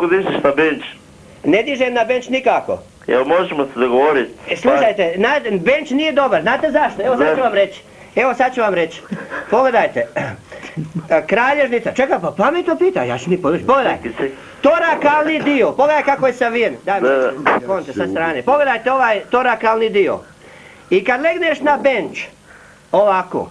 Kako dižeš na bench? Ne dižem na bench nikako. Jel možemo se dogovoriti? E, slušajte, na, bench nije dobar, znate zašto? Evo sad ću vam reći. Evo sad ću vam reći. Pogledajte. Kralježnica, čekaj pa pametno pita, ja ću mi podući. Pogledaj. Torakalni dio, pogledaj kako je savijen. Daj mi, Da. konte sa strane. Pogledajte ovaj torakalni dio. I kad legneš na bench, ovako,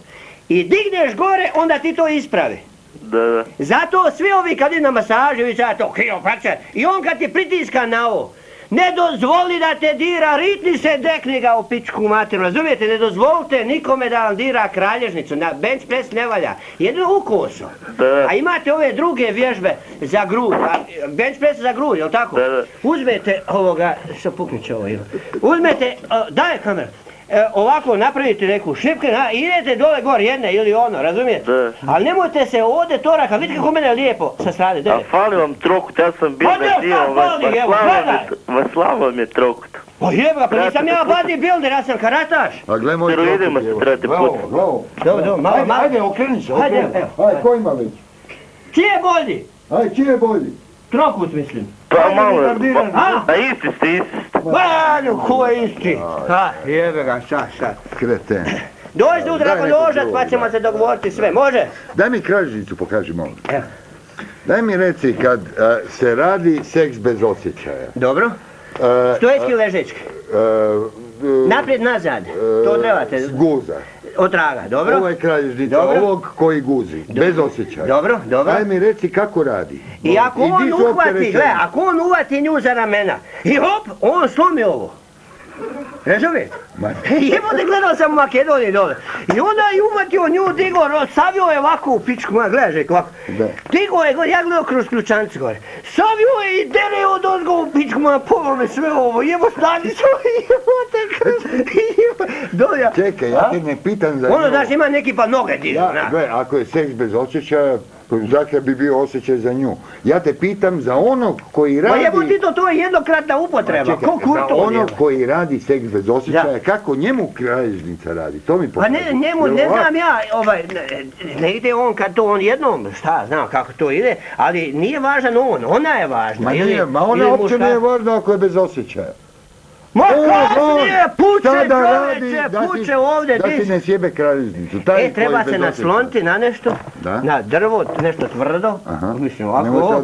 i digneš gore, onda ti to ispravi. Da, da. Zato svi ovi kad idu na masažu, vi sad to kiroprakčar, i on kad ti pritiska na ovo, ne dozvoli da te dira, ritni se dekni ga u pičku materinu, razumijete, ne dozvolite nikome da vam dira kralježnicu, na bench press ne valja, jedino u kosu. Da. A imate ove druge vježbe za grud, a, bench press za grud, jel tako? Da, da. Uzmete ovoga, što će ovo, Ivo. uzmete, o, daj kamer, E, ovako napravite neku šipke na, i idete dole gore jedne ili ono, razumijete? Da. Ali nemojte se ovdje toraka, vidite kako mene je lijepo sa strane, A daj. fali vam trokut, ja sam bio Pa na dio. Vaslava vam je trokut. O jeba, pa nisam ja bodybuilder, ja sam karataš. A gle moj trokut, se evo. trebate Bravo, bravo. Dobro, dobro, malo, Ajde, malo. ajde, okreni se, okreni. Ajde, ko ima već? Čije je bolji? Ajde, čiji je bolji? Trokut mislim. Pa malo, retardiran. A? a isti ste, isti ste. Ko je isti? Ha, jebe ga, šta, šta. Kreten. Dođi u Daj Drago drugo, pa ćemo da. se dogovoriti sve, može? Daj mi kražicu, pokaži malo. Evo. Daj mi reci, kad a, se radi seks bez osjećaja. Dobro. Stoječki ležečki. Naprijed, nazad. To trebate. Guza. Od traga, dobro? Ovo je kralježnica ovog koji guzi, bez osjećaja. Dobro, dobro. Daj mi reci kako radi. I ako on uhvati, gle, ako on uhvati nju za ramena i hop, on slomi ovo. Razumijete? Ma- Jebote, gledao sam u Makedoniji dole. I onda je uvatio nju, digo, savio je ovako u pičku, ma gledaj Željko, ovako. Digo je, gore, ja gledao kroz ključanci gore. Savio je i dere od ozgo u pičku, ma polo sve ovo, jebo stani se, jebote. Čekaj, ja te ne pitam za Ono, znaš, ima neki pa noge dižu, Ja, gle, ako je seks bez osjećaja, zakaj bi bio osjećaj za nju? Ja te pitam za onog koji Ma radi... jebo ti to, to je jednokratna upotreba, Čekaj, ko za onog koji radi seks bez osjećaja, Da. kako njemu kralježnica radi? To mi Pa pokaži. ne, njemu, Jel ne znam ja, ovaj, ne, ne ide on kad to on jednom, šta, znam kako to ide, ali nije važan on, ona je važna. Ma ili- nije, ma ona uopće nije važna ako je bez osjećaja. Ma kasnije, puče da da ti- puče ovdje, Da ti ne sjebe kralježnicu. taj E, treba se nasloniti na nešto, Da. na drvo, nešto tvrdo, Aha. mislim ovako,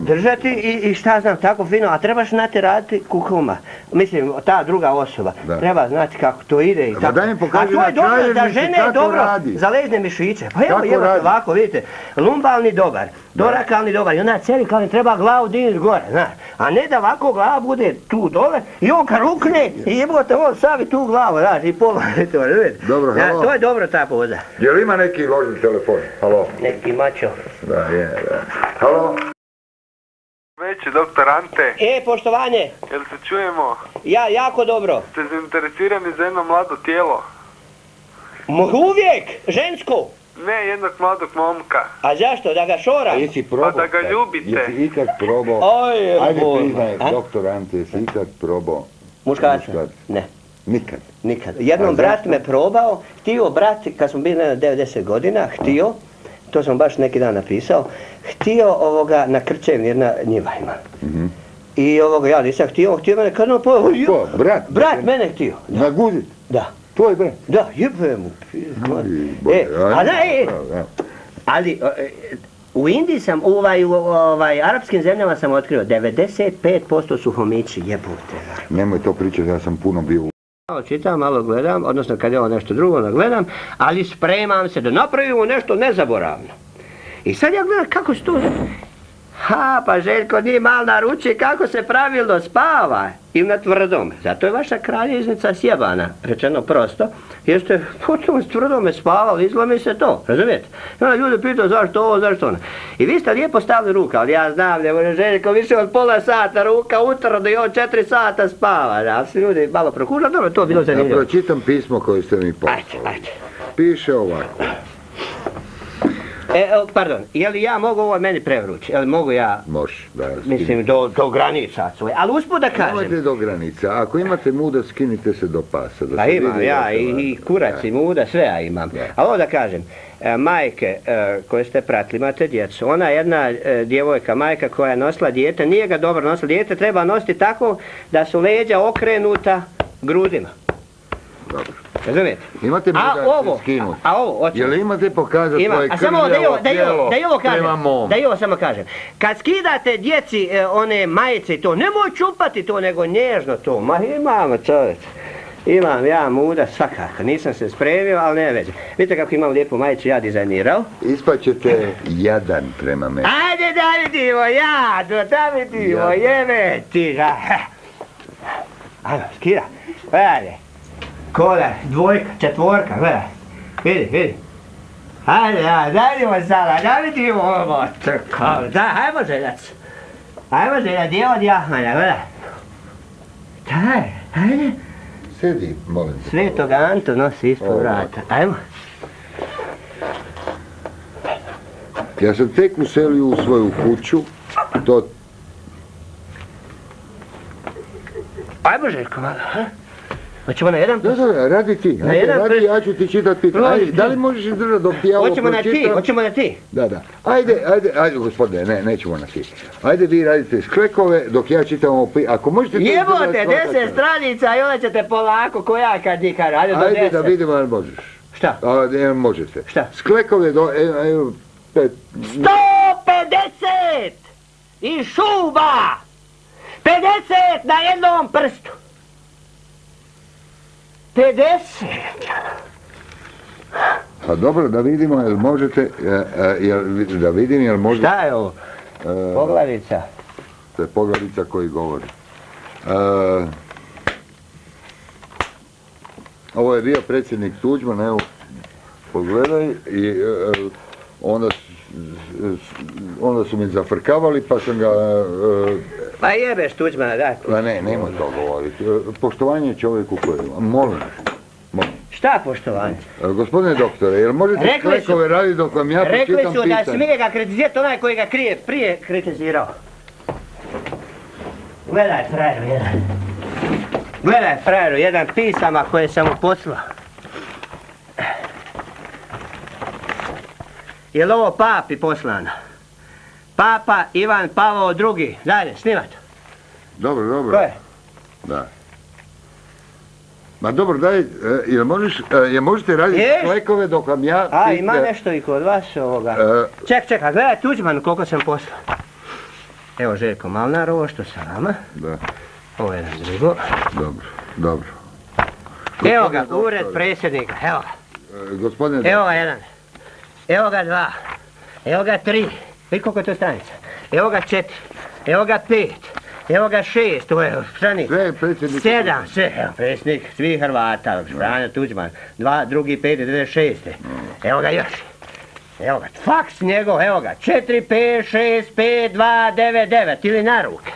držati i, i šta znam, tako fino, a trebaš znati raditi kukuma, mislim, ta druga osoba, Da. treba znati kako to ide i tako. a to je dobro, kralježnici žene je dobro, radi. za ležne mišiće, pa evo radi? ovako, vidite, lumbalni dobar, torakalni dobar, i ona cervikalni treba glavu dignuti gore, znaš, a ne da ovako glava bude tu dole i on kad rukne, i jebote on savi tu glavu, znaš, i pola, to. Dobro, Ja, halo. to je dobro ta poza, Jel ima neki ložni telefon? Halo? neki mačo. Da, je, da. Halo? Veći, doktor Ante, E, poštovanje, jel se čujemo? ja jako dobro. Ste zainteresirani za jedno mlado tijelo? Mo- Uvijek, žensko. Ne, jednog mladog momka. A zašto, da ga šora? A jesi probao? Pa da ga ljubite. Jesi ikad probao? Oj, Ajde priznaj, doktor Ante, jesi ikad probao? Muškarca? Ne, Nikad. nikad. Jednom brat me probao, htio brat, kad smo bili na 90 godina, htio, to sam baš neki dan napisao, htio ovoga na krčevni, jer na njiva ima. Mhm. I ovoga, ja nisam htio, htio mene kad on Ko, brat? Brat mene htio, Naguzit? da. Tvoj brat? Da, jebe mu. E, a e, da. Ali, e, u Indiji sam, ovaj, u ovaj, arapskim zemljama sam otkrio, 95% su homići, jebote. Nemoj to pričati, ja sam puno bio. Malo čitam, malo gledam, odnosno kad je ovo nešto drugo, onda gledam, ali spremam se da napravimo nešto nezaboravno. I sad ja gledam kako se to... Ha, pa Željko nije mal naruči kako se pravilno spava i na tvrdom. Zato je vaša kraljeznica sjebana, rečeno prosto, jer ste potom s tvrdome spavali, izlomi se to, razumijete? I onda ljudi pitaju zašto ovo, zašto ono. I vi ste lijepo stavili ruka, ali ja znam, ne može Željko više od pola sata ruka utrdo i on četiri sata spava. Da, su ljudi malo prokužali, dobro, to je bilo Ja zanimljivo. pročitam pismo koje ste mi Ajde, poslali. ajde. Piše ovako. E, e, pardon, je li ja mogu ovo meni prevrući? Je li mogu ja, Možeš, da. mislim, do, do granica svoje? Ali usput da kažem, Nemojte do granice. Ako imate muda, skinite se do pasa. Da Pa imam ja i, i kurac i muda, sve ja imam. Ali ovo da kažem, e, majke e, koje ste pratili, imate djecu, ona jedna e, djevojka, majka koja je nosila dijete, nije ga dobro nosila, dijete treba nositi tako da su leđa okrenuta grudima. Dobro. Razumijete? Imate A muda ovo, skinut. a, a ovo, hoću. Jel imate pokazati Ima, svoje a samo da i ovo, krljavo da i ovo, da i ovo kažem, da i ovo samo kažem. Kad skidate djeci e, one majice i to, nemoj čupati to, nego nježno to. Ma imamo čovječ. Imam ja muda svakako, nisam se spremio, ali ne veze. Vidite kako imam lijepu majicu ja dizajnirao. Ispaćete jadan prema meni. Ajde da vidimo, ja, da vidimo, Ja. jebe ti ga. Ajmo, skida, gledaj. Kola, dvojka, četvorka, gledaj. Vidi, vidi. Ajde, ja, da vidimo sada, da vidimo ovo. Tako, da, ajmo željac. Ajmo željac, djevo od jahanja, gledaj. Daj, ajde. Sedi, molim te. Svetog Antu nosi ispod vrata. Ajmo. Ja sam tek uselio u svoju kuću. To Ajmo Željko malo, ha? Hoćemo na jedan? Da, da, radi ti. Na Ajde, jedan radi, prst. ja ću ti čitat pitanje. Ajde, da li možeš izdržati dok ti ja ovo Hoćemo na ti, hoćemo na ti. Da, da. Ajde, ajde, ajde, gospodine, ne, nećemo na ti. Ajde, vi radite šklekove dok ja čitam ovo pi... Ako možete... Jebote, deset stranica i onda ćete polako, ko ja kad nikad, ajde do Ajde da vidimo jel možeš. Šta? A, ne, možete. Šta? Sklekove do... E, e, pet, 150! I šuba! 50 na jednom prstu! 50! Pa dobro, da vidimo jel možete... e, e, jel, da vidim jel možete... Šta je ovo? e, Poglavica. To je poglavica koji govori. E, ovo je bio predsjednik Tuđman, evo, pogledaj, i e, onda, onda su mi zafrkavali pa sam ga, e, Pa jebeš Tuđmana, daj. a ne, nemoj to govoriti, E, poštovanje čovjeku koji, molim vas. Šta poštovanje? E, Gospodine doktore, jel možete Rekli su- raditi dok vam ja Rekli su da smije ga kritizirati onaj koji ga krije, prije kritizirao. Gledaj frajeru jedan. Gledaj frajeru jedan pisama koje sam mu poslao. Je li ovo papi poslano? Papa Ivan Pavao II. Dalje, snimat. Dobro, dobro. Ko je? Da. Ma dobro, daj, e, jel, možeš, e, jel možete raditi Ješ? sklekove dok vam ja... A, ima nešto i kod vas ovoga. E, Ček, čekaj, gledaj Tuđman koliko sam poslao. Evo Željko Malnar, ovo što sa vama. da, Ovo je jedan drugo. dobro, dobro. Evo ga, ured predsjednika, evo ga. e, Gospodine, Evo ga jedan. Evo ga dva. Evo ga tri. Vidi koliko je to stranica. Evo ga četiri. Evo ga pet. Evo ga šest. Ovo je predsjednik... Sedam, sve, evo, predsjednik svih Hrvata, Franjo Tuđman, dva, drugi, peti, devet, šeste. Evo ga još. Evo ga, faks njegov, evo ga, četiri, pet, šest, pet, dva, devet, devet, ili na ruke.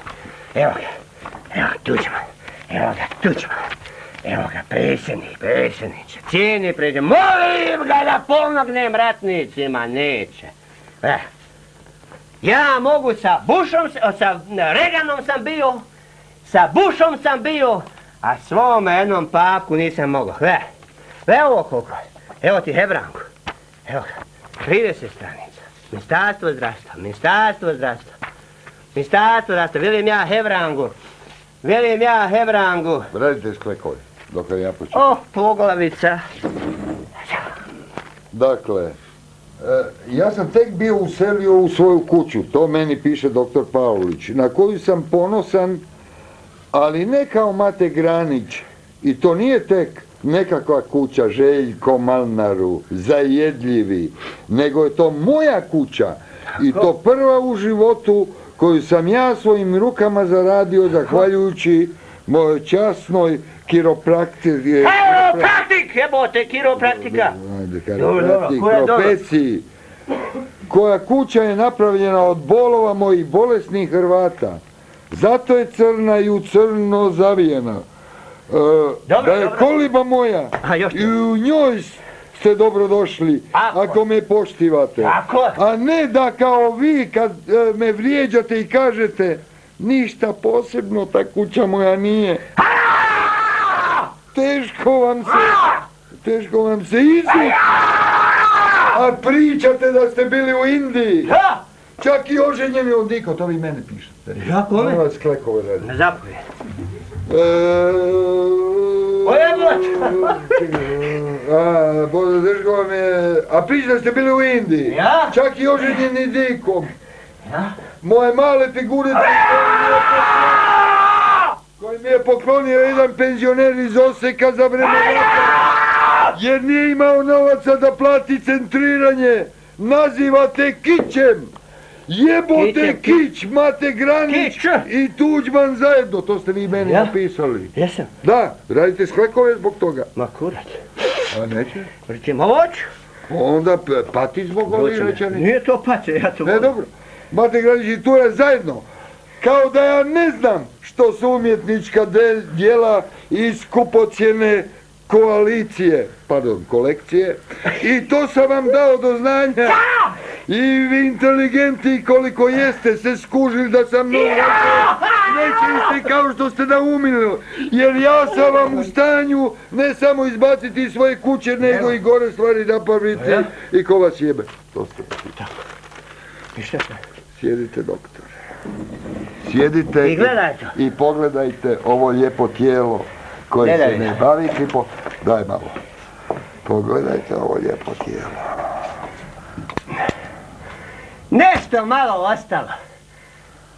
Evo ga, evo ga, Tuđman, evo ga, Tuđman. Evo ga, predsjednik, predsjedniče, cijeni predsjednik, molim ga da pomognem ratnicima, neće. E, ja mogu sa Bushom, s- sa Reaganom sam bio, sa Bushom sam bio, a svome jednom papu nisam mogao. Gle, gle ovo koliko. Evo ti Hebranku. Evo ga, 30 stranica. Ministarstvo zdravstva, ministarstvo zdravstva. Ministarstvo zdravstva, velim ja Hebrangu. Velim ja Hebrangu. Radite sklekove, dok vam ja počnem. Oh, poglavica. Dakle, e, ja sam tek bio uselio u svoju kuću, to meni piše doktor Pavlović, na koju sam ponosan, ali ne kao Mate Granić. I to nije tek nekakva kuća Željko Malnaru, zajedljivi, nego je to moja kuća. I to prva u životu koju sam ja svojim rukama zaradio zahvaljujući mojoj časnoj kiropraktici. Kiropraktik, jebote, kiropraktika. Ajde, Dobro, dobro, kiropraktik, je profesiji, koja kuća je napravljena od bolova mojih bolesnih Hrvata. Zato je crna i u crno zavijena. E, Dobro, da je dobro. koliba moja A, još i u njoj ste dobrodošli, Tako. ako me poštivate. A ne da kao vi kad e, me vrijeđate i kažete ništa posebno ta kuća moja nije. Teško vam se, teško vam se izvući. A pričate da ste bili u Indiji. Da! Čak i oženjeni od Niko, to vi mene pišete. Ja kome? Molim vas klekove radi. Ne zapuje. A, Bože, vam je... A priča da ste bili u Indiji. Ja? Čak i oženjeni Dikom. Ja? Moje male figurice koji mi je poklonio jedan penzioner iz Oseka za vreme rata. Jer nije imao novaca da plati centriranje. Nazivate kićem. Jebote kić, Mate Granić Kić. i Tuđman zajedno. To ste vi meni Ja? napisali. Jesam. Da, radite sklekove zbog toga. Ma kurac. A neće? Recimo hoću. Onda pati zbog ovih rečenica. Nije to pače, ja to Ne, volim. dobro. Mate Granić i Tura zajedno. Kao da ja ne znam što su umjetnička djela iz skupocjene koalicije, pardon, kolekcije. I to sam vam dao do znanja. I vi inteligenti koliko jeste se skužili da sam mnogo neće isti kao što ste naumili. Jer ja sam vam u stanju ne samo izbaciti iz svoje kuće, nego i gore stvari napraviti i ko vas jebe. To ste? Sjedite, doktore. Sjedite I to. i pogledajte ovo lijepo tijelo koje se ne bavi klipo. Daj malo. Pogledajte ovo lijepo tijelo. Nešto malo ostalo.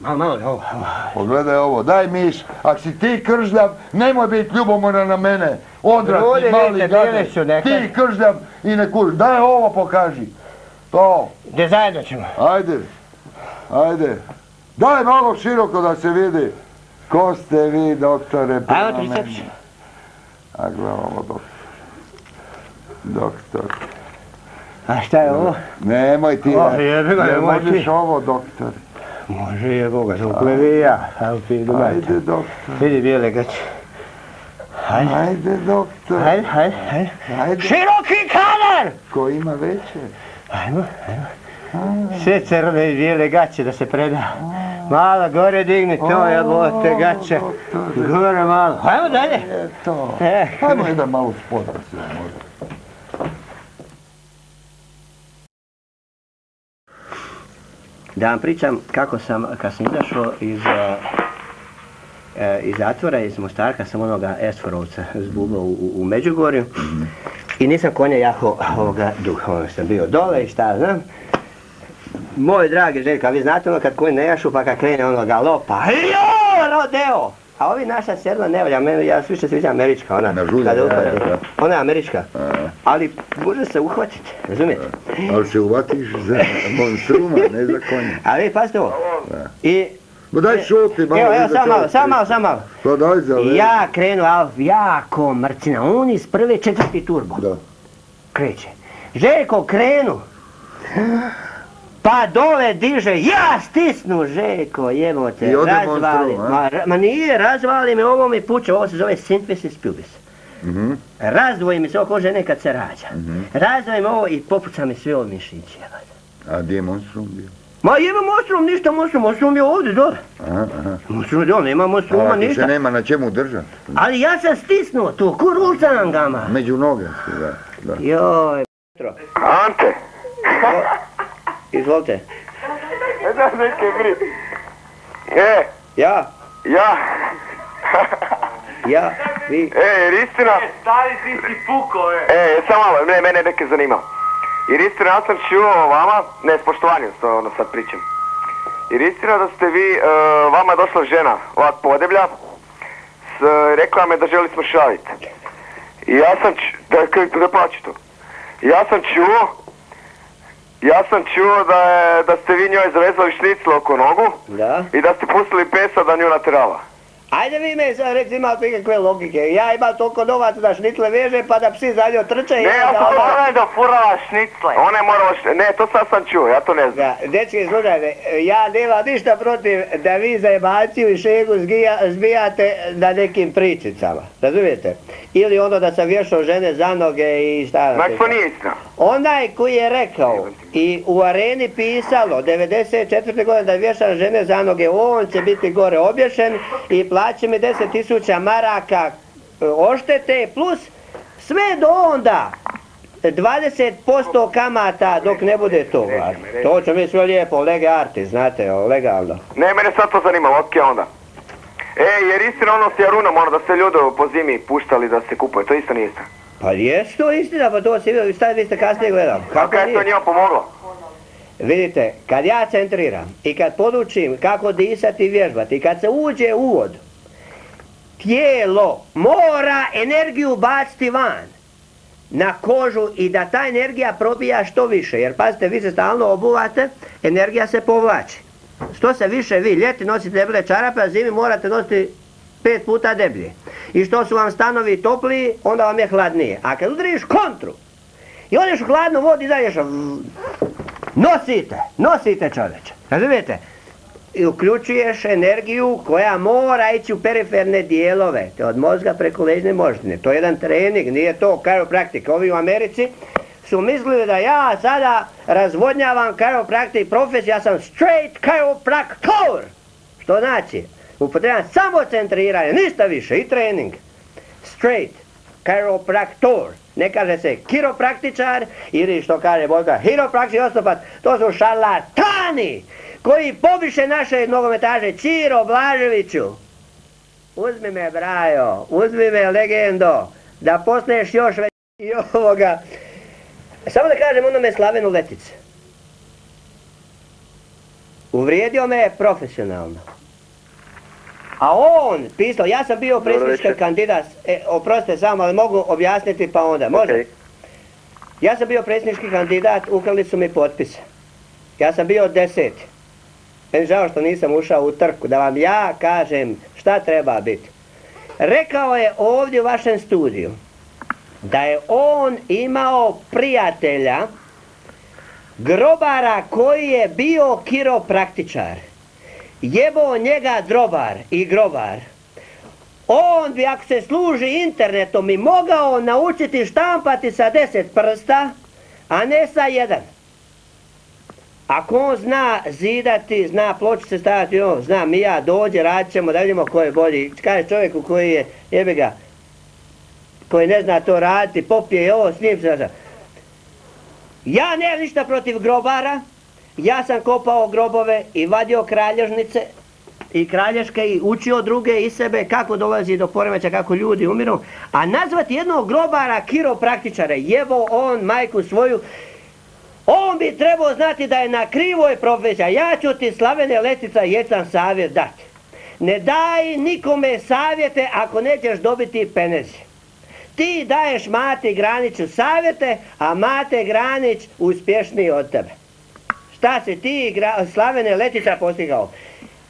Malo, malo, ovo, ovo. Pogledaj ovo. Daj miš. Ako si ti kržljav, nemoj biti ljubomoran na mene. Ljudi, mali gade. Ti kržljav i ne kuži. Daj ovo pokaži. To. Gdje zajedno ćemo. Ajde. Ajde. Daj malo široko da se vidi. Ko ste vi, doktore? Ajmo triceps. A gledamo, doktor. Doktor. A šta je ovo? Nemoj ti. Oh, jebi ga, ne možeš ti. ovo, doktor. Može je Boga, to ja. Evo pi Ajde, doktor. Vidi bijele gaće. Hajde, Ajde, doktor. hajde, hajde, hajde. Ajde. Široki kadar! Ko ima veće? Ajmo, ajmo. Sve crne i bijele gaće da se preda. Malo gore digni to, jebote gaće. doktore. Gore malo. Ajmo dalje. Eto. E, Ajmo jedan malo spoda se možda. Da vam pričam kako sam, kad sam izašao iz, e, e, iz zatvora, iz Mostarka, sam onoga Esforovca zbubao u, u, Međugorju. I nisam konja jako ovoga duh, ono sam bio dole i šta znam. Moj dragi Željko, a vi znate ono kad konj ne jašu pa kad krene ono galopa, jo, rodeo! A ovi naša sedla ne valja, meni, ja više sviđa američka, ona, Na žulja. Ona je američka, ali može se uhvatiti, razumijete? Ali se uvatiš za monstruma, ne za konja. A vi pazite ovo. I, Ma daj šuti malo. evo, evo, samo malo, samo malo, samo malo. Pa daj za ja krenu, a jako mrcina, on iz prve četvrti turbo Da. kreće. Željko krenu, pa dole diže, ja stisnu Željko, jebote, I ode razvali. monstrum, a? Ma, ma nije, razvali me, ovo mi puče, ovo se zove synthesis pubis. Mhm. Razdvoji mi se ovo ko žene kad se rađa. Razdvoji mi ovo i popuca mi sve ovo mišići, jebote. A gdje je monstrum bio? Ma jebe monstrum, ništa monstrum, monstrum je ovdje dole. Aha, aha. Monstrum je dole, nema A monstruma, ako ništa. se nema na čemu držat? Ali ja sam stisnuo tu, kurucam gama. Među noge da. da. Joj, Ante! Izvolite. Da neke bri. E, Ja, ja. ja, vi. E, jer istina... Stari ti si puko, e. E, samo malo, ne, mene neke zanima. Jer istina, ja sam čuo o vama, ne, s poštovanjem to ono sad pričam. Jer istina da ste vi, e, vama je došla žena, ovak podeblja, s, rekla me da želi smršaviti. I ja sam, č- da, da plaću to. Ja sam čuo, ja sam čuo da, je, da ste vi njoj zavezali šniclu oko nogu Da, i da ste pustili pesa da nju naterava. Ajde vi me sad reci ima tu ikakve logike. Ja imam toliko novaca da šnicle veže pa da psi za trče i Ne, ja sam ona- Ona je da furala šnicle. Ona je morala, ne, to sad sam čuo, ja to ne znam. Da, dečki, slušajte, ja nemam ništa protiv da vi za emaciju i šegu zbijate na nekim pričicama, razumijete? Ili ono da sam vješao žene za noge i šta... Znači, to nije istina. Onaj koji je rekao i u areni pisalo 94. godine da vješam žene za noge, on će biti gore obješen i plaće mi 10.000 maraka e, oštete plus sve do onda 20% kamata dok ne bude to. To će mi sve lijepo, lege arti, znate, legalno. Ne, mene sad to zanima, okej onda. E, jer istina ono s Jarunom, ono da ste ljude po zimi puštali da se kupuje, to isto nije istina. Pa jest to istina, pa to si vidio, šta vi ste kasnije gledali? Kako je to njima pomoglo? Vidite, kad ja centriram i kad podučim kako disati i vježbati, i kad se uđe u uvod, tijelo mora energiju baciti van na kožu i da ta energija probija što više. Jer pazite, vi se stalno obuvate, energija se povlači. Što se više vi ljeti nosite debele čarape, a zimi morate nositi pet puta deblje. I što su vam stanovi topliji, onda vam je hladnije. A kad udariš kontru i odeš u hladnu vodu i dalješ Nosite, nosite čovječe, razumijete? I uključuješ energiju koja mora ići u periferne dijelove, te od mozga preko ležne moždine. To je jedan trening, nije to chiropractic. Ovi u Americi su mislili da ja sada razvodnjavam chiropractic profesiju, ja sam straight chiropractor. Što znači? Upotrebam samo centriranje, ništa više, i trening. Straight chiropractor. Ne kaže se kiropraktičar ili što kaže Bojka, hiropraktičar i ostopat. To su šarlatani koji pobiše naše nogometaže. Čiro Blaževiću, uzmi me Brajo, uzmi me legendo, da posneš još već i ovoga. Samo da kažem onome Slavenu Letice. Uvrijedio me je profesionalno. A on pisao, ja sam bio predsjednički kandidat, e, oprostite samo, ali mogu objasniti pa onda, može? Okej. Ja sam bio predsjednički kandidat, ukrali su mi potpise. Ja sam bio deseti. Meni žao što nisam ušao u trku, da vam ja kažem šta treba biti. Rekao je ovdje u vašem studiju da je on imao prijatelja, grobara koji je bio kiropraktičar. Jebao njega drobar i grobar. On bi, ako se služi internetom, i mogao naučiti štampati sa deset prsta, a ne sa jedan. Ako on zna zidati, zna pločice staviti, on zna mi ja, dođe, radit ćemo, da vidimo ko je bolji. Kaže čovjeku koji je, jebe ga, koji ne zna to raditi, popije i ovo, s njim se... Ja nemam ništa protiv grobara, ja sam kopao grobove i vadio kralježnice i kralješke i učio druge i sebe kako dolazi do poremeća, kako ljudi umiru, a nazvati jednog grobara kiropraktičara, jevo on majku svoju, on bi trebao znati da je na krivoj profesija. Ja ću ti slavene letica jedan savjet dati. Ne daj nikome savjete ako nećeš dobiti penezi. Ti daješ Mati Graniću savjete, a Mate Granić uspješniji od tebe. Šta si ti, gra- Slavene Letica, postigao?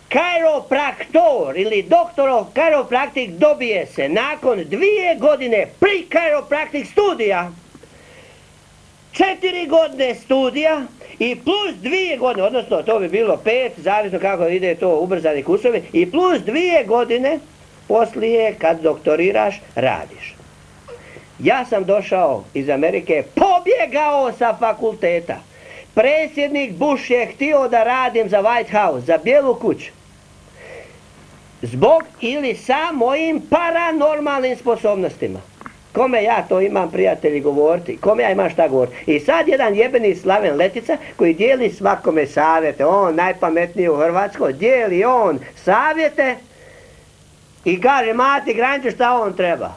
Chiropraktor ili doktor of chiropractic dobije se nakon dvije godine pri chiropractic studija četiri godine studija i plus dvije godine, odnosno to bi bilo pet, zavisno kako ide to ubrzani kursovi, i plus dvije godine poslije kad doktoriraš radiš. Ja sam došao iz Amerike, pobjegao sa fakulteta. Predsjednik Bush je htio da radim za White House, za bijelu kuću. Zbog ili sa mojim paranormalnim sposobnostima. Kome ja to imam prijatelji govoriti, kome ja imam šta govoriti. I sad jedan jebeni Slaven Letica koji dijeli svakome savjete, on najpametniji u Hrvatskoj, dijeli on savjete i kaže Mati Graniću šta on treba.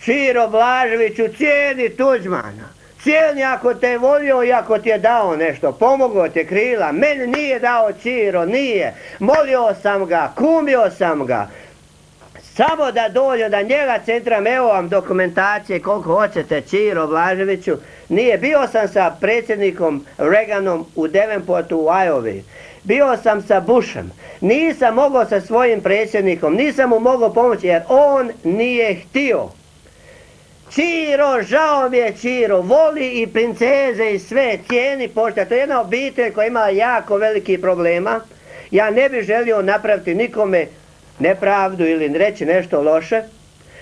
Širo Blaževiću cijeni Tuđmana. Cijeni ako te je volio i ako ti je dao nešto, pomogao ti je krila, meni nije dao Čiro, nije. Molio sam ga, kumio sam ga. Samo da dođe, da njega centram, evo vam dokumentacije koliko hoćete, Čiro Blaževiću. Nije, bio sam sa predsjednikom Reaganom u Devenportu u Iowa. bio sam sa Bušem, nisam mogao sa svojim predsjednikom, nisam mu mogao pomoći jer on nije htio. Čiro, žao mi je Čiro, voli i princeze i sve, cijeni pošta. To je jedna obitelj koja ima jako veliki problema. Ja ne bih želio napraviti nikome nepravdu ili reći nešto loše,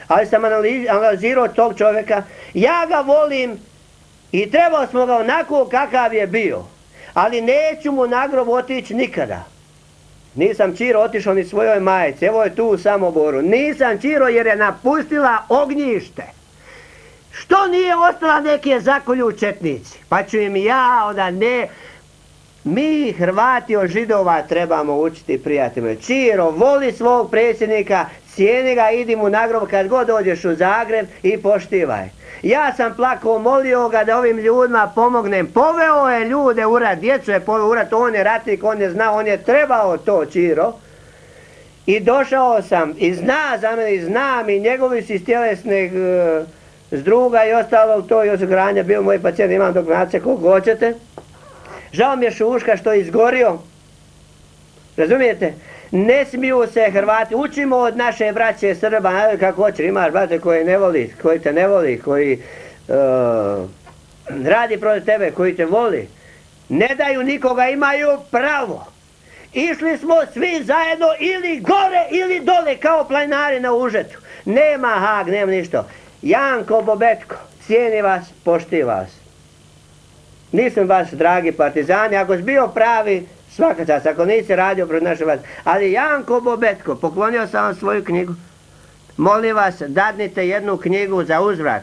ali sam analiz- analizirao tog čovjeka. Ja ga volim i trebao smo ga onako kakav je bio, ali neću mu na grob otići nikada. Nisam Čiro otišao ni svojoj majici, evo je tu u Samoboru. Nisam Čiro jer je napustila ognjište. Što nije ostala neke zakolju četnici? Pa ću im ja onda ne... Mi Hrvati od židova trebamo učiti prijatelje. Čiro, voli svog predsjednika, cijeni ga, idi mu na grob kad god dođeš u Zagreb i poštivaj. Ja sam plakao, molio ga da ovim ljudima pomognem. Poveo je ljude u rat, djecu je poveo u rat, on je ratnik, on je znao, on je trebao to Čiro. I došao sam i zna za mene i znam i njegovi su iz tjelesnih e, zdruga i ostalo to i osiguranja bio moj pacijent, imam dokumentacije koliko hoćete. Žao mi je Šuška što je izgorio. Razumijete? Ne smiju se Hrvati, učimo od naše braće Srba, kako hoće, imaš brate koji ne voli, koji te ne voli, koji e, radi protiv tebe, koji te voli. Ne daju nikoga, imaju pravo. Išli smo svi zajedno ili gore ili dole kao planinari na užetu. Nema hag, nema ništa. Janko Bobetko, cijeni vas, pošti vas. Nisam vas, dragi partizani, ako si bio pravi, svaka čast, ako nisi radio protiv naše vas. Ali Janko Bobetko, poklonio sam vam svoju knjigu. Molim vas, dadnite jednu knjigu za uzvrat.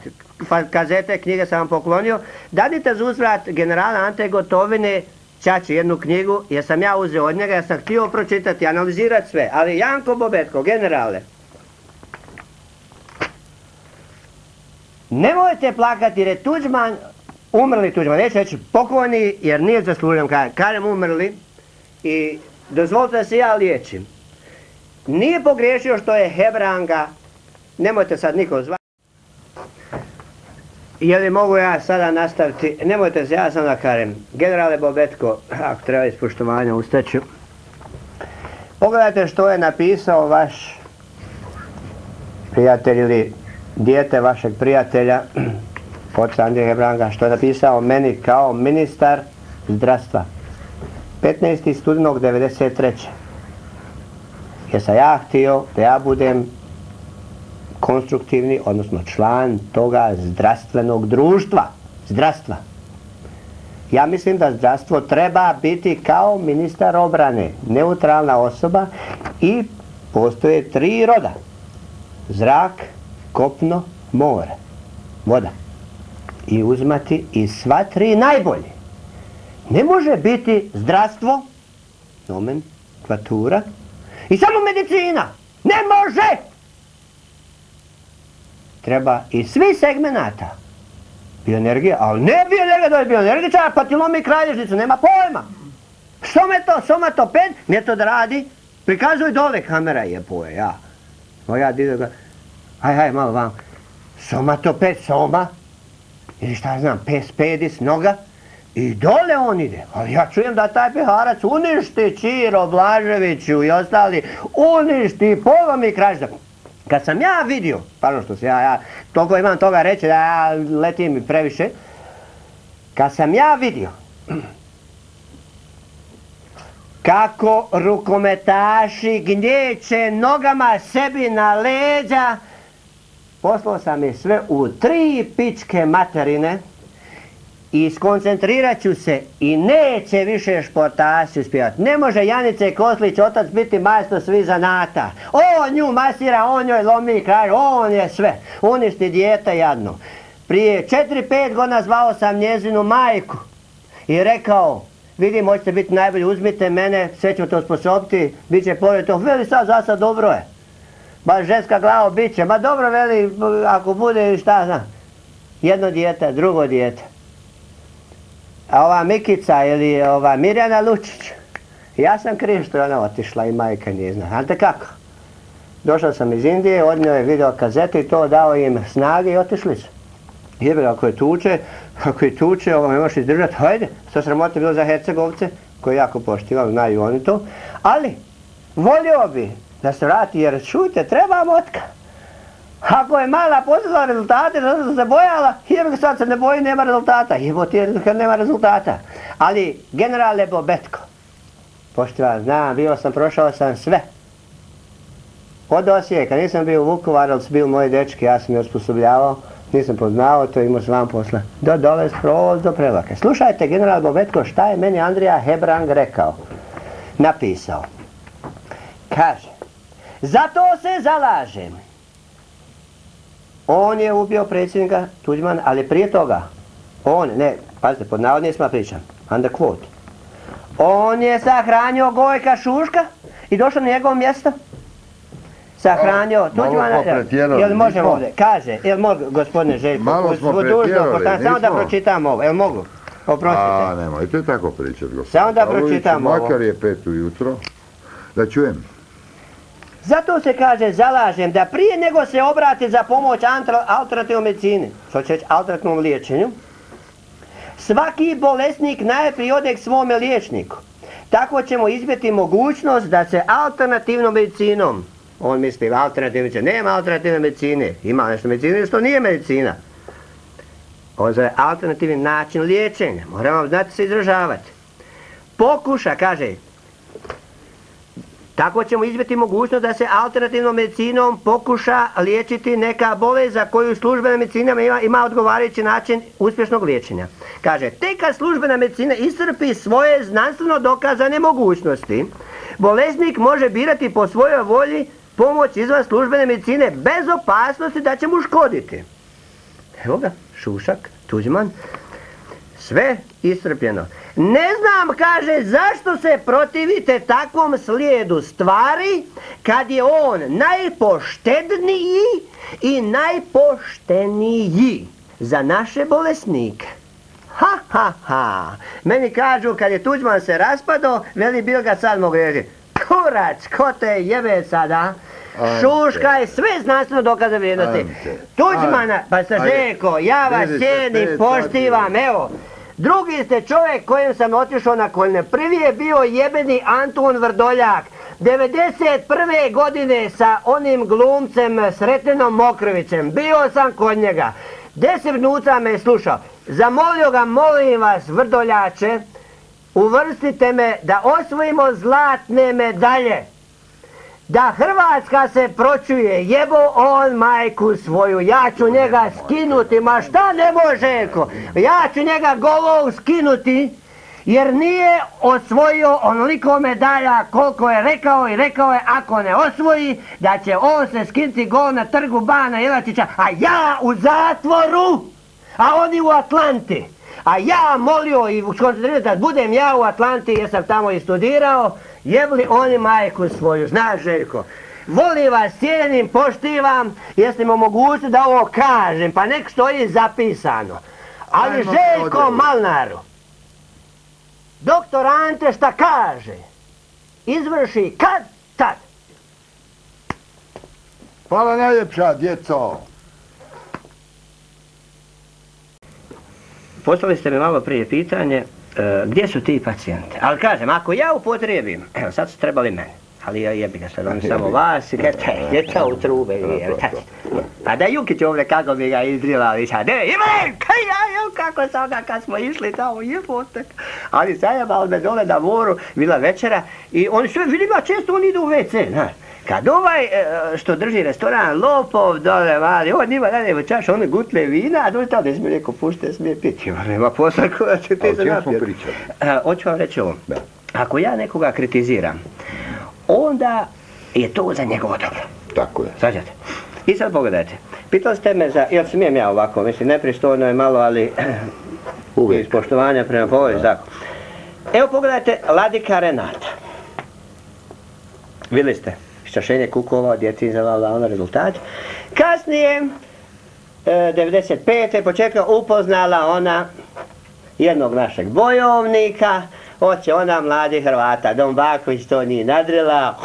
Kazete knjige sam vam poklonio. Dadnite za uzvrat generala Ante Gotovine Čači jednu knjigu, jer sam ja uzeo od njega, jer sam htio pročitati, analizirati sve. Ali Janko Bobetko, generale, Nemojte plakati jer je Tuđman, umrli Tuđman, neću reći pokojni jer nije zaslužen, kažem, umrli i dozvolite da se ja liječim. Nije pogriješio što je Hebranga, nemojte sad niko zvati. Je li mogu ja sada nastaviti? Nemojte se, ja sam da kažem. Generale Bobetko, ako treba iz poštovanja ustaću. Pogledajte što je napisao vaš prijatelj ili dijete vašeg prijatelja, oca Andrija Hebranga, što je napisao meni kao ministar zdravstva. 15. studenog 93. Jer sam ja htio da ja budem konstruktivni, odnosno član toga zdravstvenog društva. Zdravstva. Ja mislim da zdravstvo treba biti kao ministar obrane, neutralna osoba i postoje tri roda. Zrak, kopno, more, voda. I uzmati i sva tri najbolje. Ne može biti zdravstvo, nomenklatura, i samo medicina. Ne može! Treba i svi segmenata. Bioenergija, ali ne bioenergija da je bioenergičar, pa ti lomi kralježnicu, nema pojma. Someto, somatoped, metod radi, prikazuj dole, kamera je poje, ja. Moja dida Haj, haj, malo vam. Somatoped, soma. Ili šta znam, pes, pedis, noga. I dole on ide. Ali ja čujem da taj peharac uništi Čiro, Blaževiću i ostali. Uništi, polom i kražda. Kad sam ja vidio, pardon što se ja, ja toliko imam toga reći da ja letim previše. Kad sam ja vidio kako rukometaši gnječe nogama sebi na leđa, poslao sam je sve u tri pičke materine i skoncentrirat ću se i neće više športasi uspjevati. Ne može Janice Koslić otac biti majstor svi zanata. On nju masira, on njoj lomi kraj, on je sve. Uništi dijete jadno. Prije 4-5 godina zvao sam njezinu majku i rekao, vidim, hoćete biti najbolji, uzmite mene, sve ću to osposobiti, bit će pored to. Veli sad, za sad dobro je. Baš ženska glava bit će, ma dobro veli, ako bude šta znam. Jedno dijete, drugo dijete. A ova Mikica ili ova Mirjana Lučić, ja sam kriv što je ona otišla i majka nije zna. Znate kako? Došao sam iz Indije, odnio je video kazetu i to dao im snage i otišli su. Jebe, ako je tuče, ako je tuče, ovo ne možeš izdržati, hajde, što sramote bilo za Hercegovce, koji jako poštivam, znaju oni to, ali volio bi da se vrati jer čujte, treba motka. Ako je mala poslala rezultate, zato sam se bojala, jebe sad se ne boji, nema rezultata. Jebo ti kad nema rezultata. Ali generale Bobetko, poštivam, znam, bio sam, prošao sam sve. Od Osijeka, nisam bio u Vukovaru, ali su bili moji dečki, ja sam je osposobljavao, nisam poznao to, imao sam posla. Do dole skroz do prevake. Slušajte, general Bobetko, šta je meni Andrija Hebrang rekao? Napisao. Kaže, zato se zalažem. On je ubio predsjednika Tuđman, ali prije toga, on, ne, pazite, pod navodnicima pričam, under quote. On je sahranio Gojka Šuška i došao na njegovo mjesto. Sahranio Tuđmana. Jel možemo ovdje? Kaže, jel mogu, gospodine Željko, Malo smo pretjerali, poštovanje, samo da pročitam ovo, jel mogu? Oprostite. A, nemojte tako pričat, gospodin. Samo da pročitam ovo. Makar je pet ujutro. Da čujem. Zato se kaže, zalažem da prije nego se obrate za pomoć alternativnoj medicini, što će reći alternativnom liječenju, svaki bolesnik najprije ode k svome liječniku. Tako ćemo izbjeti mogućnost da se alternativnom medicinom, on misli alternativna medicina, nema alternativne medicine, ima nešto medicine što nije medicina. On zove alternativni način liječenja, moramo znati se izražavati. Pokuša, kaže, tako ćemo izbjeti mogućnost da se alternativnom medicinom pokuša liječiti neka bolest za koju službena medicina ima, ima odgovarajući način uspješnog liječenja. Kaže, tek kad službena medicina iscrpi svoje znanstveno dokazane mogućnosti, bolesnik može birati po svojoj volji pomoć izvan službene medicine bez opasnosti da će mu škoditi. Evo ga, Šušak, Tuđman, sve iscrpljeno. Ne znam, kaže, zašto se protivite takvom slijedu stvari kad je on najpoštedniji i najpošteniji za naše bolesnike. Ha, ha, ha. Meni kažu, kad je Tuđman se raspadao, veli bil ga sad mogu reći. Kurac, ko te jebe sada? Ante. Šuška je sve znanstveno dokaze vrijednosti. Tuđmana, pa sa. Žeko, ja vas cijenim, poštivam, evo. Drugi ste čovjek kojem sam otišao na koljne. Prvi je bio jebeni Antun Vrdoljak. 91. godine sa onim glumcem Sretenom Mokrovićem. Bio sam kod njega. Deset minuta me je slušao. Zamolio ga, molim vas, Vrdoljače, uvrstite me da osvojimo zlatne medalje. Da Hrvatska se pročuje, jebo on majku svoju, ja ću njega skinuti, ma šta ne može, ja ću njega golov skinuti, jer nije osvojio onoliko medalja koliko je rekao i rekao je ako ne osvoji, da će on se skinuti gol na trgu Bana Jelačića, a ja u zatvoru, a oni u Atlanti. A ja molio i skoncentrirao da budem ja u Atlanti jer sam tamo i studirao, jebli oni majku svoju, znaš Željko. Volim vas, cijenim, poštivam, jeste mi mogućnosti da ovo kažem, pa nek stoji zapisano. Ali Ajmo Željko. Malnaru, doktor Ante šta kaže, izvrši kad tad. Hvala najljepša, djeco. Poslali ste mi malo prije pitanje gdje su ti pacijenti. Ali kažem, ako ja upotrijebim, evo sad su trebali mene, ali ja jebi ga sad, oni samo vas to u trube? Pa da Jukić ovdje kako bi ga izdrilali sad, ne, kaj ja, kako sam ga kad smo išli tamo, jebote. Ali zajebali me dole na moru, bila večera i oni sve, vidim ja često oni idu u WC, znaš. Kad ovaj e, što drži restoran Lopov dole mali, on ima dalje u čašu one gutle vina, a dođe tamo mi rekao pušte smije piti, ma nema posla koja će A ti se napijeti. E, Hoću vam reći ovo. Ako ja nekoga kritiziram, onda je to za njegovo dobro. Tako je. Svađate? I sad pogledajte. Pitali ste me za, jel smijem ja ovako, mislim, nepristojno je malo, ali iz poštovanja prema povori zakon. Evo pogledajte Ladika Renata. Vidjeli ste, iščašenje kukova, djetinjava, ono rezultat. Kasnije, e, 95. početka upoznala ona jednog našeg bojovnika, hoće ona mladi Hrvata, Don Baković to nije nadrila,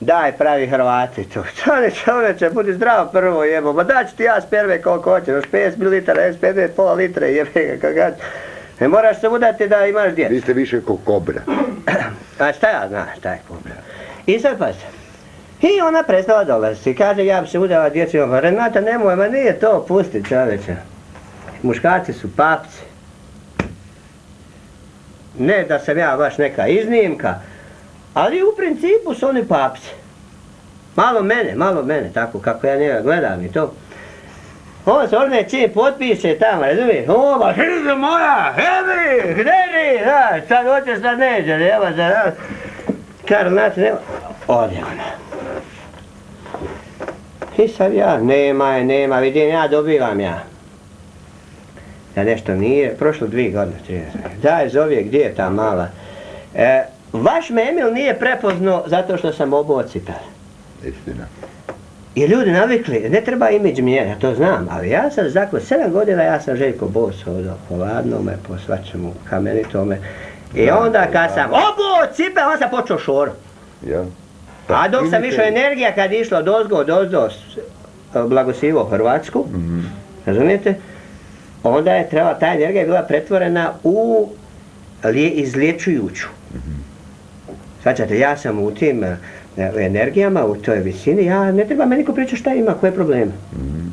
daj pravi Hrvati to. Stani čovječe, budi zdrav prvo jebo, ma daću ti ja sperme koliko hoćeš, još 50 ml, još 50 pola litre, jebe ga kagač. Ne moraš se udati da imaš djecu. Vi ste više ko kobra. A šta ja znam šta je kobra. I sad pa I ona prestala dolaziti. Kaže ja bi se udala. Pa Renata nemoj, ma nije to, pusti čoveče. Muškarci su papci. Ne da sam ja baš neka iznimka, ali u principu su oni papci. Malo mene, malo mene, tako kako ja njega gledam i to. On se orne čim potpiše tamo, razumiješ? O, ba, hize moja, hebi, ni, znaš, sad hoćeš da neđe, nema za nas. Kar, znači, nema, ode ona. I sad ja, nema je, nema, vidim, ja dobivam ja. Da nešto nije, prošlo dvije godine, tri Daj, zove, gdje je ta mala? E, vaš me Emil nije prepoznao zato što sam obuo cipele. Istina. I ljudi navikli, ne treba imidž mijenja, to znam, ali ja sam zakon, sedam godina ja sam Željko Bos ovdje po ladnome, po svačemu kamenitome. I onda kad sam obuo cipe, onda sam počeo šor. Ja. A dok sam išao energija kad je išla od ozgo, od ozdo, blagosivo Hrvatsku, Mhm. razumijete? Onda je trebala, ta energija je bila pretvorena u lije, izliječujuću. Svačate, ja sam u tim e, energijama, u toj visini, ja ne treba me niko pričati šta ima, koje probleme. Mm.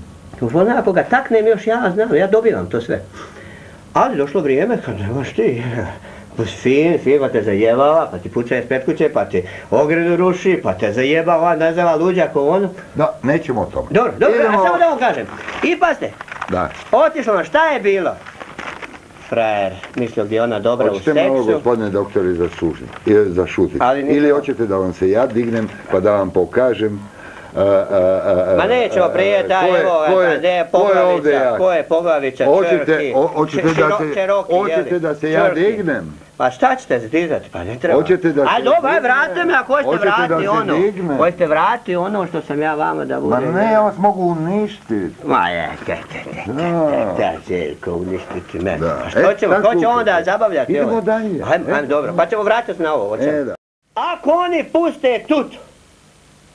Ona, ako ga taknem još ja znam, ja dobivam to sve. Ali došlo vrijeme kad nemaš ti, fin, fin, pa te zajebava, pa ti puca ispred kuće, pa ti ogredu ruši, pa te zajebava, nazava luđak, ono. Da, nećemo o tome. Dobro, dobro, Idemo- a samo da vam kažem. I pazite, Da. otišlo na šta je bilo? Frajer, mislio bi ona dobra u Hoćete malo, seksu. gospodine doktore, zašutiti. Ili hoćete da vam se ja dignem, pa da vam pokažem Ma nećemo prije, je- evo, ko je ovdje poglavica, ko je poglavica, Hoćete, čvrki, o- hoćete da se, da ja dignem? Pa šta ćete se dizati, pa ne treba. Hoćete da se dobro, aj dignem? vratite me ako hoćete da vratiti ono. dignem? Hoćete vratiti ono što sam ja vama da bude. Ma ne, ja vas mogu uništiti. Ma je, te, te, te, te, Da. te, Željko, uništiti me. Da. A što E, ćemo, sad ko će onda zabavljati Idemo dalje. Ajmo, ajmo, E. dobro, pa ćemo vratiti na ovo. hoćemo. E, da. Ako oni puste tut,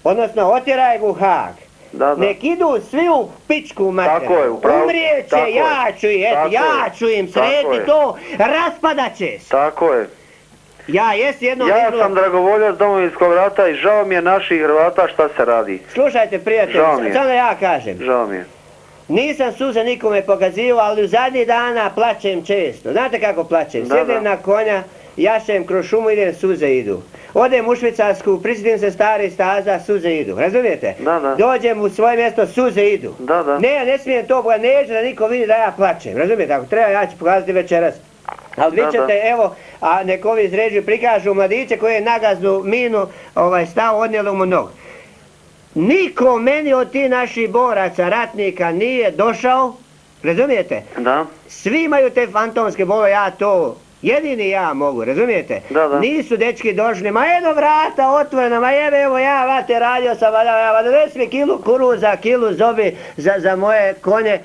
odnosno otjeraj u Hag, Da, da. nek idu svi u pičku materiju. Tako je, upravo- Umrijet tako će, je, ja ću, tako ja ću im tako srediti to, raspadat će se. Tako je. Ja jes jedno Ja sam dragovoljac Domovinskog rata i žao mi je naših Hrvata šta se radi. Slušajte prijatelji, samo ja kažem. Žao mi je. Nisam suze nikome pokazivao, ali u zadnjih dana plaćem često. Znate kako plaćem? Da, Sjedem da. na konja, jašem kroz šumu, idem, suze idu. Odem u Švicarsku, prisjetim se stari staza, suze idu. Razumijete? Da, da. Dođem u svoje mjesto, suze idu. Da, da. Ne, ja ne smijem to, bo neću da niko vidi da ja plaćem. Razumijete? Ako treba, ja ću pokazati večeras. Ali vi Da, da. ćete, evo, a nek ovi izređuju, prikažu mladiće koji je nagaznu minu ovaj, stao, odnijelo mu nogu. Niko meni od ti naših boraca, ratnika nije došao, razumijete? Da. Svi imaju te fantomske bole, ja to, jedini ja mogu, razumijete? Da, da. Nisu dečki došli, ma jedno vrata otvorena, ma jebe, evo ja, vate, radio sam, valjda, ja, donesi mi kilu kuruza, kilu zobi za, za moje konje.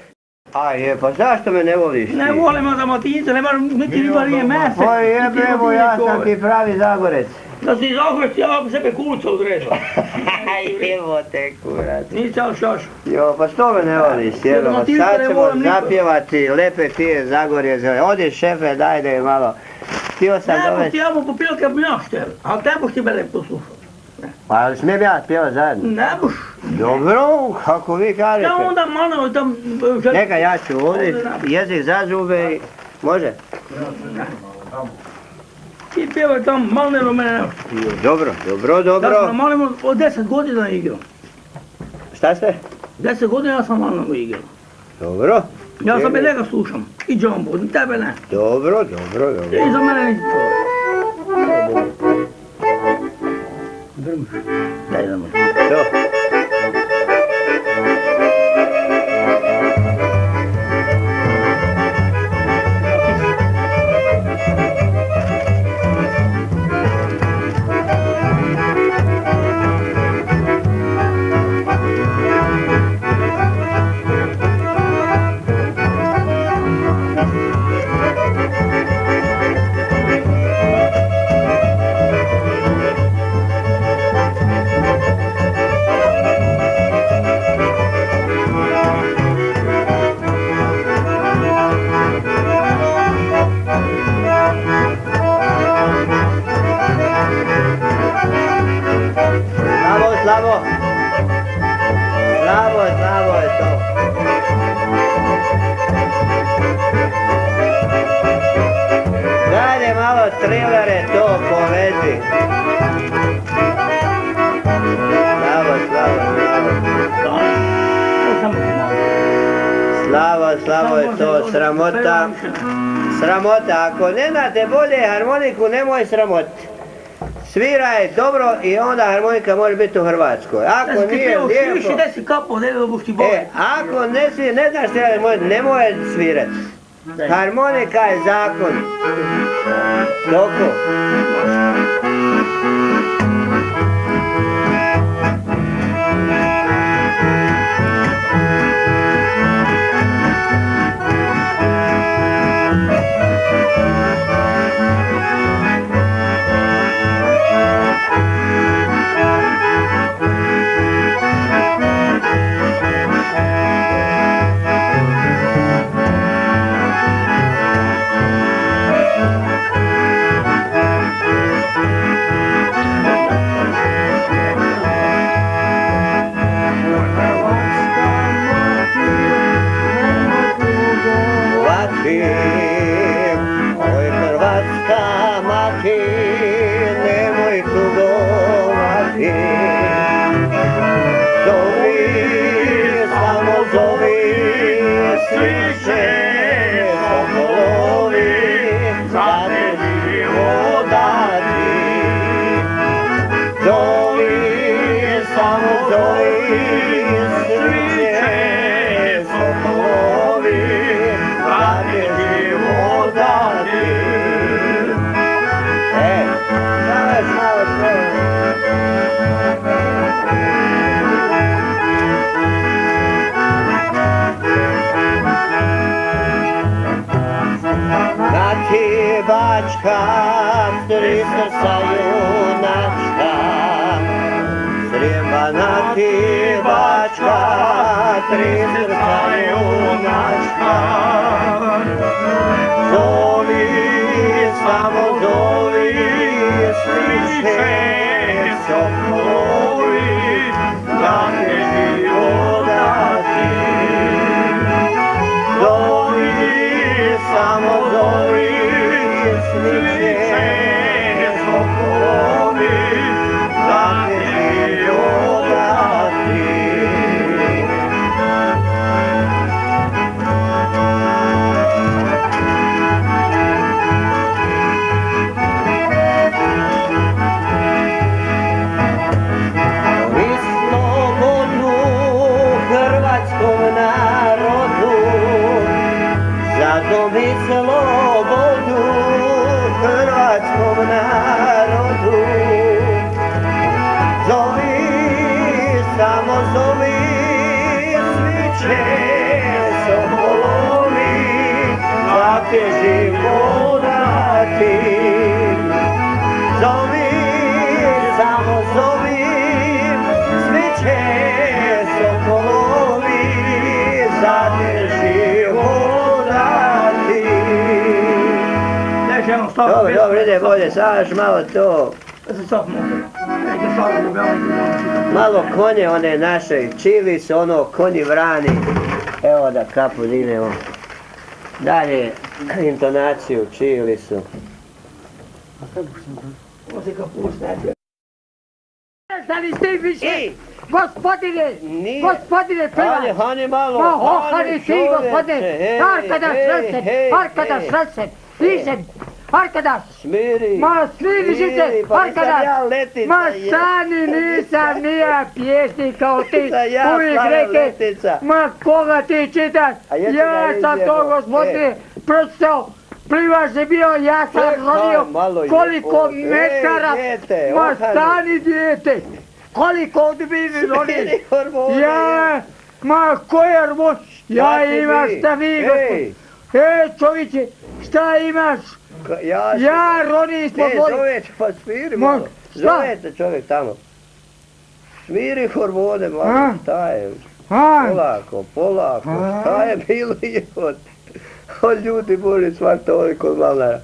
A je, pa zašto me ne voliš ti? Ne volimo za motice, ne moram niti riba nije mese. Pa jebe, evo ja sam ti pravi zagorec. Da si zahoć, ja bi sebe kulica odrezao. Aj, evo te kurac. Nisam šaš. Jo, pa što me ne voliš, motiv sad ne ćemo zapjevati lepe tije Zagorje, odi šefe, daj da je malo. Htio sam Ne boš ti dovesti, ja mu popil kad bi naštel, ali te boš ti mene poslušao. ali smijem ja pjevat zajedno. Ne boš. Dobro, kako vi kažete. Ja onda malo tam... Neka ja ću ovdje, jezik za zube i... Može? Ti pjevaj tam malnero mene ne Dobro, dobro, Da sam dobro. malnero od 10 godina igrao. Šta ste? 10 godina ja sam malnero igrao. Dobro, Ja sam i njega slušam. I ni tebe ne. dobro, dobro, dobro. I za mene niti to. Drmuš. Daj da mu. Dalje malo trilere to povezi. To samo malo. Slabo, slabo je to, sramota. Sramota, ako ne znate bolje harmoniku, nemoj sramoti. Svira je dobro i onda harmonika može biti u Hrvatskoj. Ako ti nije lijepo... da si kapo, ne E, ako ne, svi, ne znaš svirati, moj, nemoj svirati. Harmonika je zakon. Doko. Samo doli je svi sve sopno još malo to, se malo konje one naše, čili su ono konji vrani. Evo da kapu dinemo. Dalje, intonaciju, čili su. Se kapusna. Da li ste više? Gospodine, gospodine Hani, Pivac! hani malo, Ma hani hohani ti, čovječe, gospodine! hej, Arkadaš hej, Resen, hej, Arkadaš hej. Resen, Lisen, Arkadaš! Smiri. Ma smiri se, Smiri, pa Arkadaš! ja letica, Ma stani, nisam nija pjesnik kao ti, ja uvijek reke, ma koga ti čitaš? Ja ga sam to, gospodine, pročitao, Plivaš je bio, ja sam rodio koliko ej, metara, ma stani dijete, koliko odbini rodio. Smiri hormoni. Ja, ma koje rmo, ja vi. šta vi, Ej. gospod. E, čovječe, šta imaš? Ja, Ja, Roni, ispod vode. zove, pa smiri Ma, malo. šta? Zove te čovjek tamo. Smiri hormone malo, šta je? Polako, polako, šta je bilo i od... Ljudi boži svak toliko malara.